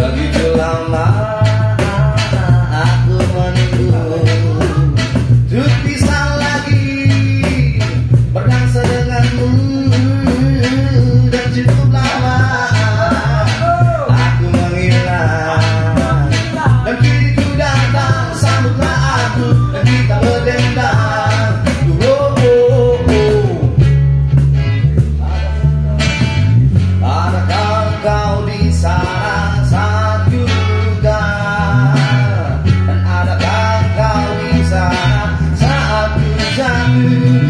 Love you till I'm out. time